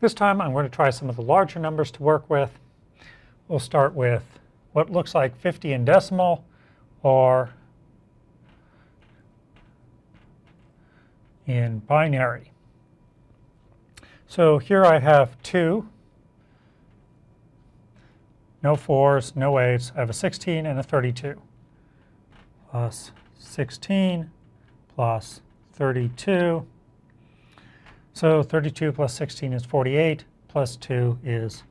This time I'm going to try some of the larger numbers to work with. We'll start with what looks like 50 in decimal or in binary. So here I have 2, no 4s, no 8s. I have a 16 and a 32 plus 16 plus 32. So 32 plus 16 is 48, plus 2 is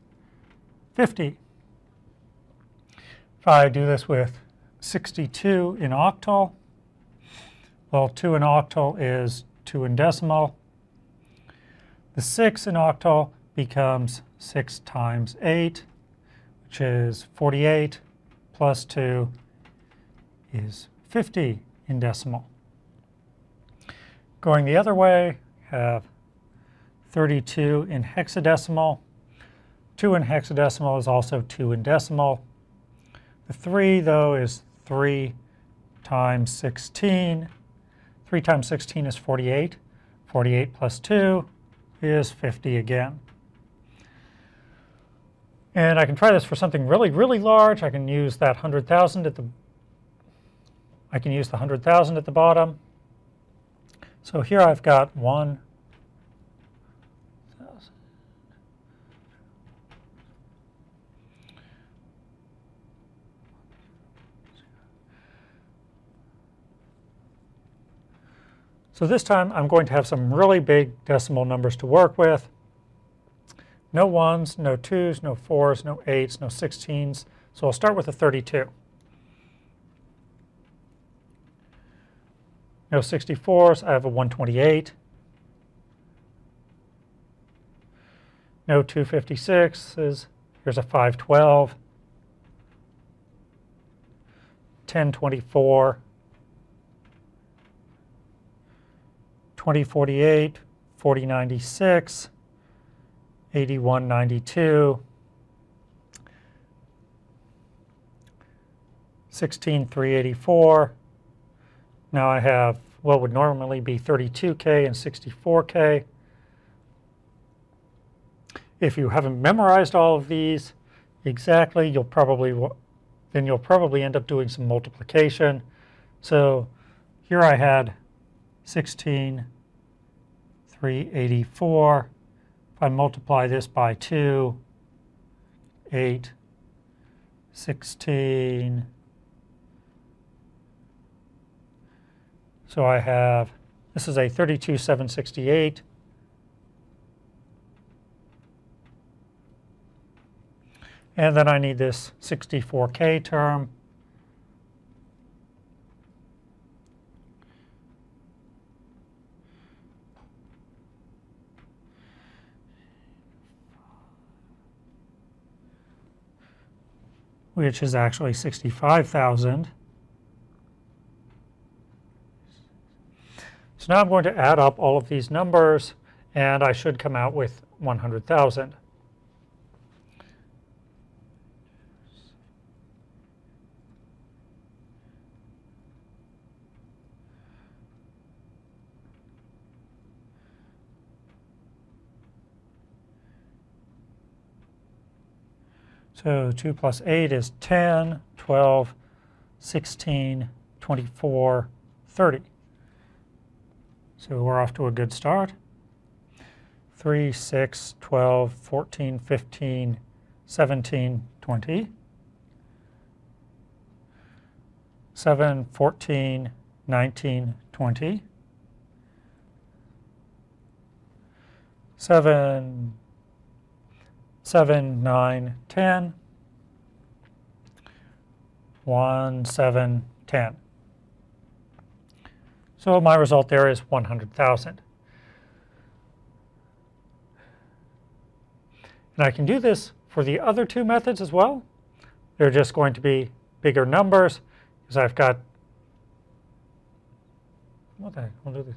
50. If I do this with 62 in octal, well, 2 in octal is 2 in decimal. The 6 in octal becomes 6 times 8, which is 48, plus 2 is 50 in decimal. Going the other way, have 32 in hexadecimal. 2 in hexadecimal is also 2 in decimal. The 3, though, is 3 times 16. 3 times 16 is 48. 48 plus 2 is 50 again. And I can try this for something really, really large. I can use that 100,000 at the I can use the 100,000 at the bottom. So here I've got 1 So this time I'm going to have some really big decimal numbers to work with. No 1s, no 2s, no 4s, no 8s, no 16s. So I'll start with a 32. No 64s, I have a 128. No 256s, here's a 512. 1024. 2048, 4096, 8192, 16384. Now I have what would normally be 32K and 64K. If you haven't memorized all of these exactly, you'll probably then you'll probably end up doing some multiplication. So here I had 16 384. If I multiply this by 2, 8, 16. So I have, this is a 32768. And then I need this 64K term. Which is actually 65,000. So now I'm going to add up all of these numbers, and I should come out with 100,000. So 2 plus 8 is 10, 12, 16, 24, 30. So we're off to a good start. 3, 6, 12, 14, 15, 17, 20. 7, 14, 19, 20. 7, 7, 9, 10, 1, 7, 10. So my result there is 100,000. And I can do this for the other two methods as well. They're just going to be bigger numbers because I've got, heck, I'll do this.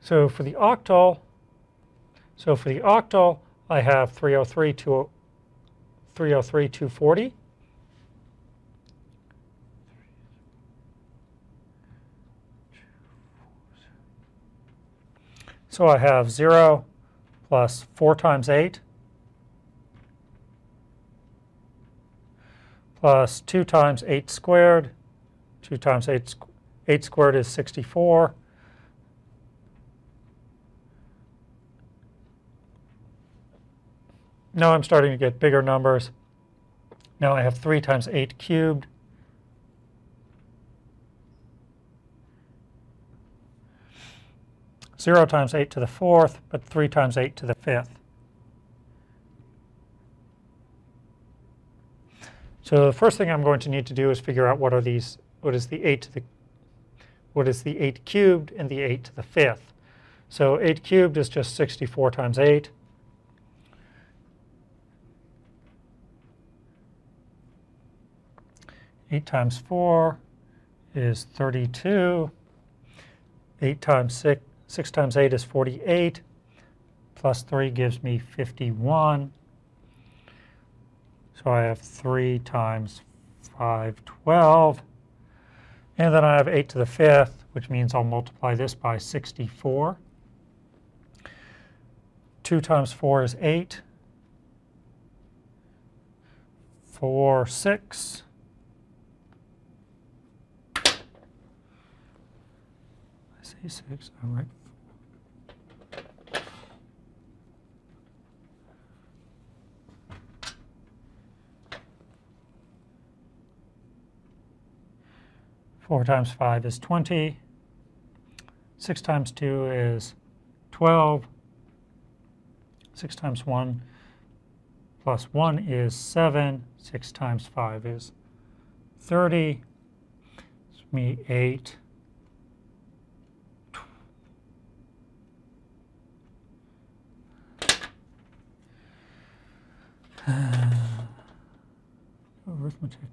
So for the octal, so for the octal, I have 303, 303 240. So I have 0 plus 4 times 8 plus 2 times 8 squared. 2 times 8, 8 squared is 64. Now I'm starting to get bigger numbers. Now I have 3 times 8 cubed. Zero times eight to the fourth, but three times eight to the fifth. So the first thing I'm going to need to do is figure out what are these, what is the 8 to the, what is the 8 cubed and the 8 to the fifth. So 8 cubed is just 64 times 8. Eight times four is 32. Eight times six, six times eight is 48. Plus three gives me 51. So I have 3 times 5, 12. And then I have 8 to the 5th, which means I'll multiply this by 64. 2 times 4 is 8. 4, 6. Six. all right. Four times five is 20. Six times two is 12. Six times one plus one is seven. Six times five is 30. Me eight. 8. Arithmetic.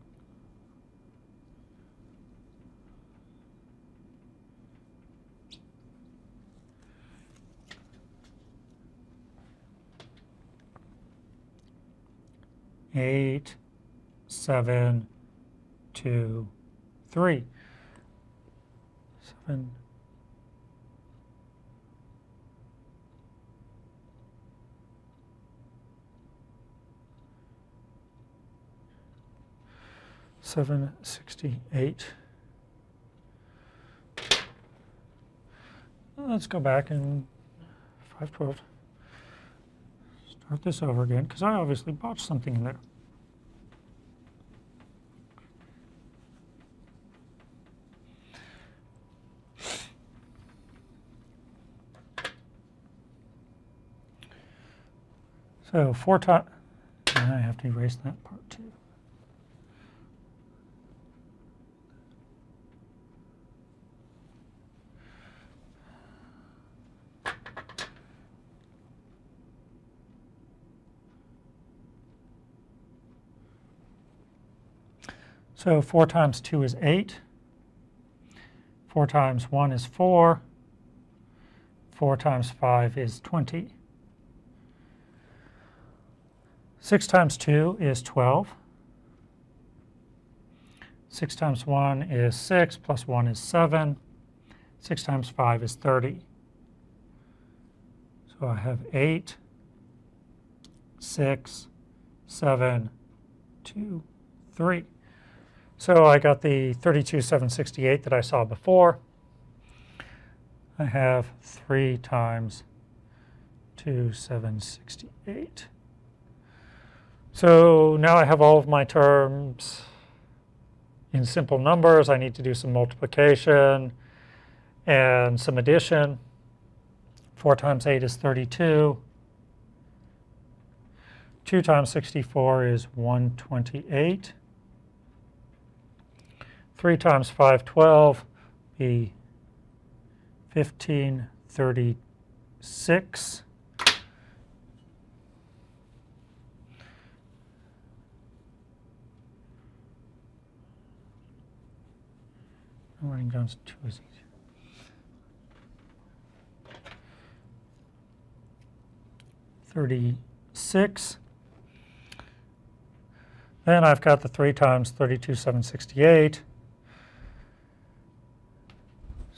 eight, seven, two, three. Seven. Seven sixty-eight. Let's go back and five twelve. Start this over again, because I obviously botched something in there. So four times, I have to erase that part too. So 4 times 2 is 8. 4 times 1 is 4. 4 times 5 is 20. 6 times 2 is 12. 6 times 1 is 6, plus 1 is 7. 6 times 5 is 30. So I have 8, 6, 7, 2, 3. So I got the 32768 that I saw before. I have 3 times 2768. So now I have all of my terms in simple numbers. I need to do some multiplication and some addition. 4 times 8 is 32. 2 times 64 is 128. 3 times 512 be 1536. Writing down two is easier. Thirty-six. Then I've got the three times thirty-two, seven sixty-eight.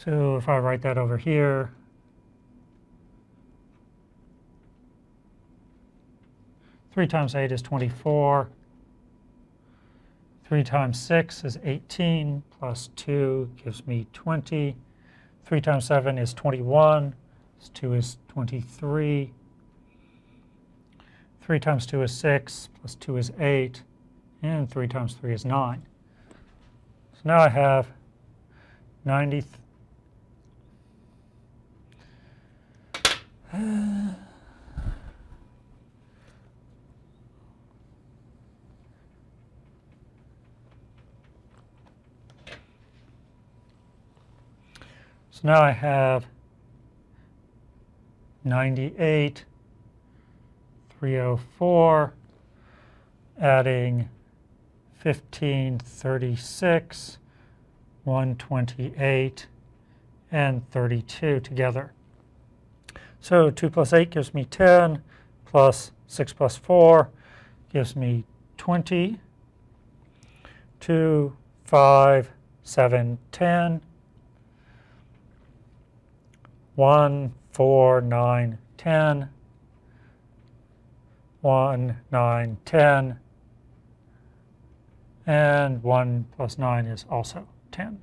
So if I write that over here, 3 times 8 is 24. 3 times 6 is 18, plus 2 gives me 20. 3 times 7 is 21, plus 2 is 23. 3 times 2 is 6, plus 2 is 8, and 3 times 3 is 9. So now I have 90. So now I have 98, 304, adding 1536, 128, and 32 together. So 2 plus 8 gives me 10, plus 6 plus 4 gives me 20, 2, 5, 7, 10, 1, 4, 9, 10, 1, 9, 10, and 1 plus 9 is also 10.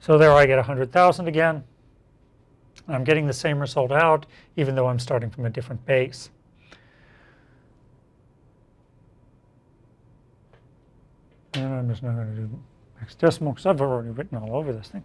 So there I get 100,000 again. I'm getting the same result out, even though I'm starting from a different base. And I'm just not going to do hexadecimal because I've already written all over this thing.